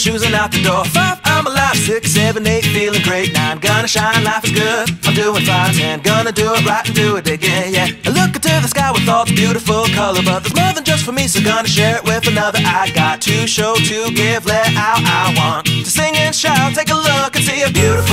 shoes and out the door. Five, I'm alive. Six, seven, eight, feeling great. Nine, gonna shine, life is good. I'm doing fine. Ten, gonna do it right and do it again, yeah. I look into the sky with all its beautiful color, but there's more than just for me, so gonna share it with another. I got to show, to give, let out. I want to sing and shout. Take a look and see a beautiful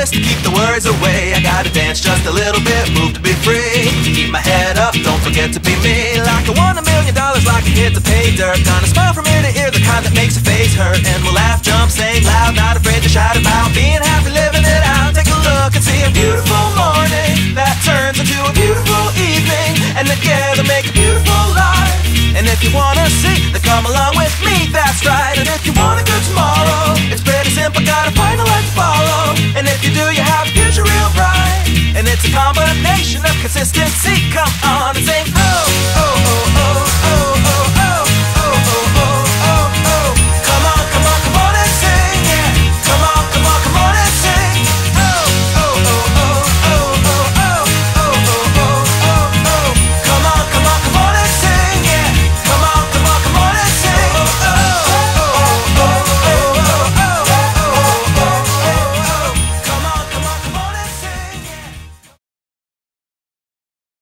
list to keep the worries away. I gotta dance just a little bit, move to be free. Keep my head up, don't forget to be me. Like I won a million dollars, like I hit the pay dirt. Gonna smile from ear to ear, the kind that makes a face hurt. And we'll laugh, jump, sing loud, not afraid to shout about being happy, living it out. Take a look and see a beautiful morning that turns into a beautiful evening, and together make a beautiful life. And if you wanna see, then come along with me, that's right. Combination of consistency, come on.